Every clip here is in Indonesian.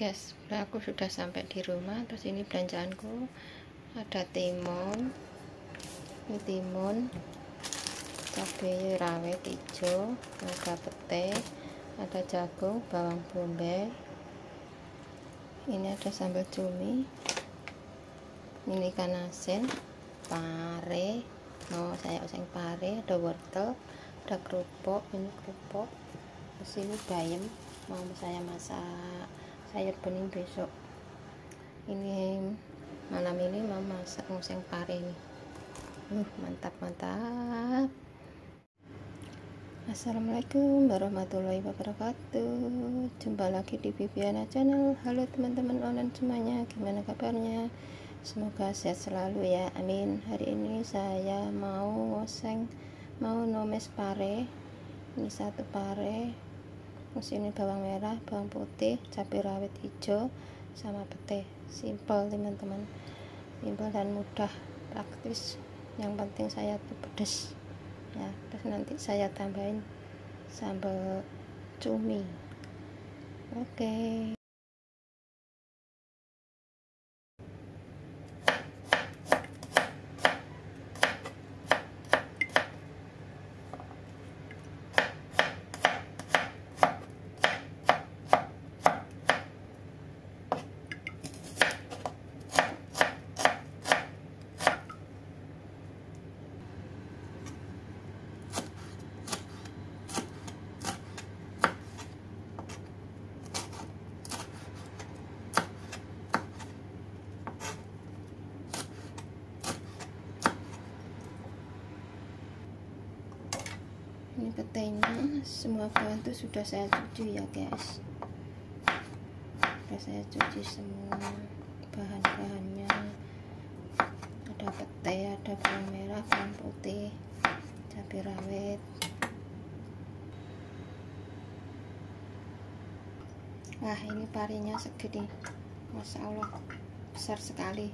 guys aku sudah sampai di rumah terus ini belanjaanku. Ada timun ini timun cabai rawit hijau ada pete ada jagung bawang bombay. Ini ada sambal cumi ini ikan asin pare mau saya oseng pare ada wortel ada kerupuk ini kerupuk terus ini bayam mau saya masak sayur bening besok. Ini malam ini mau masak nguseng pare nih uh mantap mantap Assalamualaikum warahmatullahi wabarakatuh. Jumpa lagi di Viviana Channel. Halo teman-teman online semuanya Gimana kabarnya? Semoga sehat selalu ya Amin. Hari ini saya mau ngoseng Mau nomes pare. Ini satu pare terus ini bawang merah bawang putih cabai rawit hijau sama pete. Simple teman-teman. Simple dan mudah praktis. Yang penting saya tuh pedas ya terus nanti saya tambahin sambal cumi. Oke. okay. ini petainya semua bahan itu sudah saya cuci ya guys. Sudah saya cuci semua bahan-bahannya. Ada petai ada bawang merah bawang putih cabai rawit. Wah ini parinya segede. Masya allah besar sekali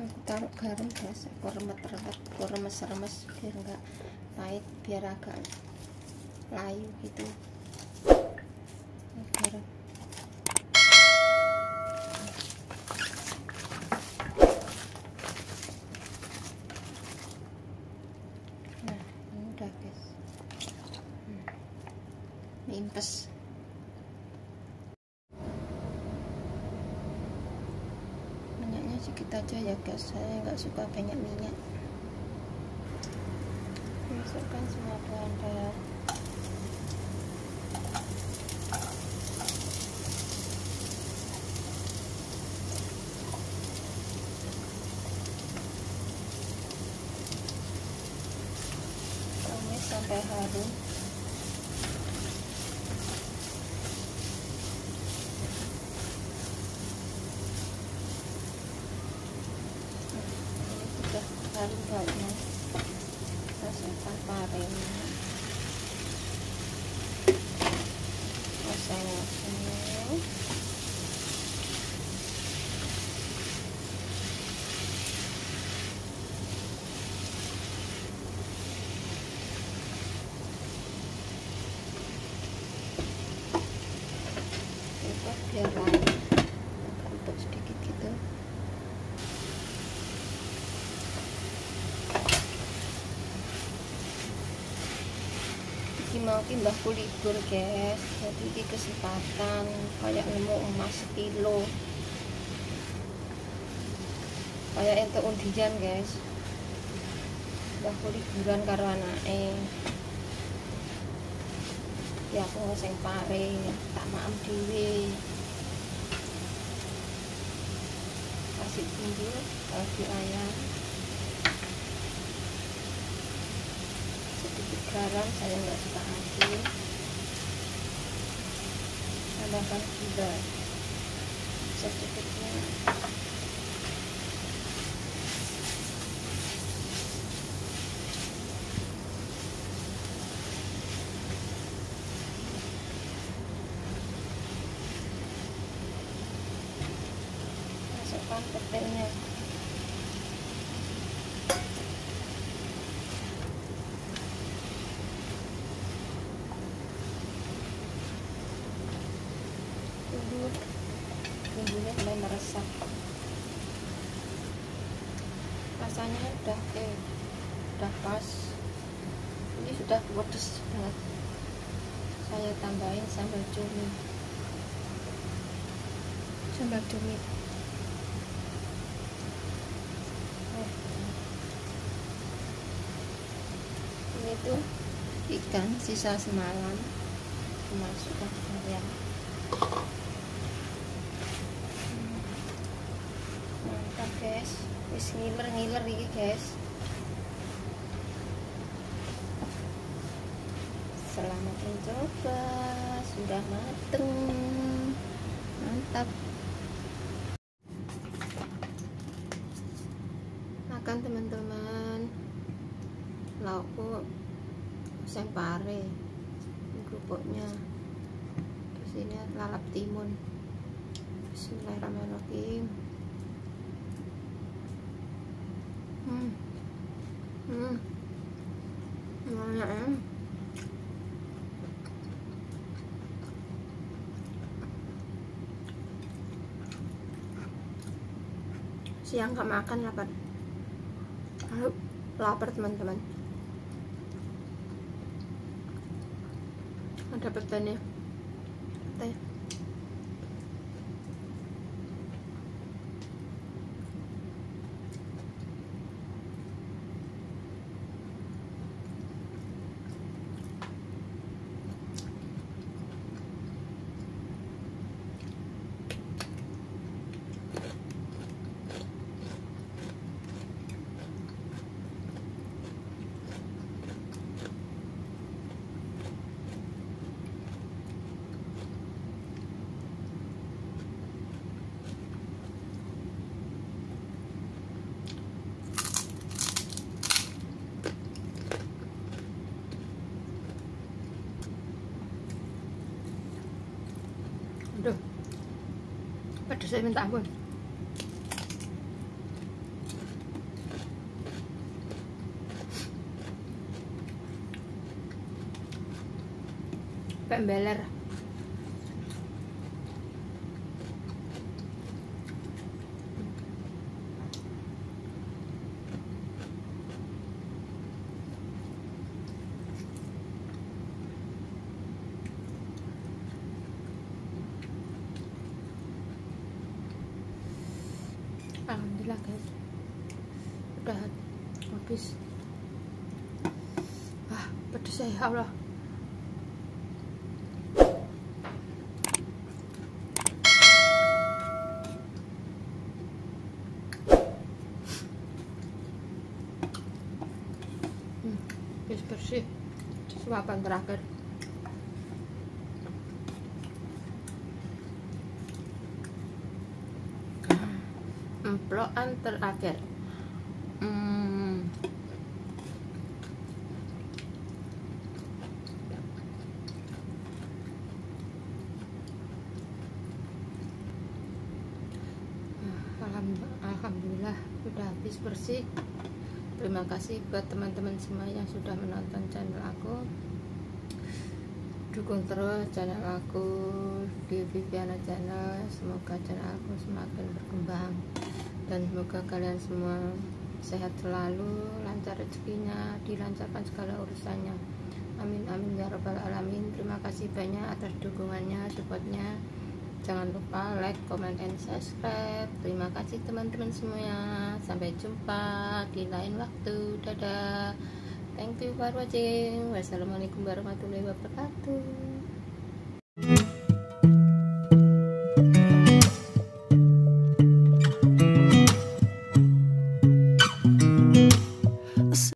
aku taruh garam guys. Aku remet-remet aku remes-remes biar enggak pahit biar agak layu gitu garam nah ini udah guys hmm. impes minyaknya sedikit aja ya guys. Saya nggak suka banyak minyak. Masukkan semua bahan-bahan sampai harum sudah harum banyak masukkan parenya oseng-oseng Coba biar lain untuk sedikit gitu iki mau timbahku libur guys. Jadi ini kesempatan kayak nemu emas kilo. Kayak itu undian guys. Mbahku liburan karo anake. Ya aku sing pare tak maem dhewe. Kasih bumbu kasih ayam garam saya nggak suka asin tambahkan juga secukupnya masukkan petainya bumbunya mulai meresap. Rasanya udah eh udah pas. Ini sudah pedes banget. Saya tambahin sambal cumi. Sambal cumi. Ini tuh ikan sisa semalam. Masukkan saya mantap guys. Wis ngiler-ngiler ini guys. Selamat mencoba. Sudah mateng. Mantap. Makan teman-teman. Laukku sempare. Kerupuknya. Terus ini lalap timun. Bismillahirrahmanirrahim ya siang gak makan lapar lapar teman-teman. Ada petanya teh Aduh. Pedas saya minta ampun. Pembeler. Alhamdulillah guys udah habis. Ah pedes ya Allah. Hmm, bersih. Suapan terakhir emplokan terakhir. Hmm. Alhamdulillah sudah habis bersih. Terima kasih buat teman-teman semua yang sudah menonton channel aku. Dukung terus channel aku di Viviana channel. Semoga channel aku semakin berkembang dan semoga kalian semua sehat selalu lancar rezekinya dilancarkan segala urusannya. Amin amin ya robbal alamin. Terima kasih banyak atas dukungannya supportnya. Jangan lupa like comment and subscribe. Terima kasih teman-teman semuanya. Sampai jumpa di lain waktu. Dadah. Thank you for watching. Wassalamualaikum warahmatullahi wabarakatuh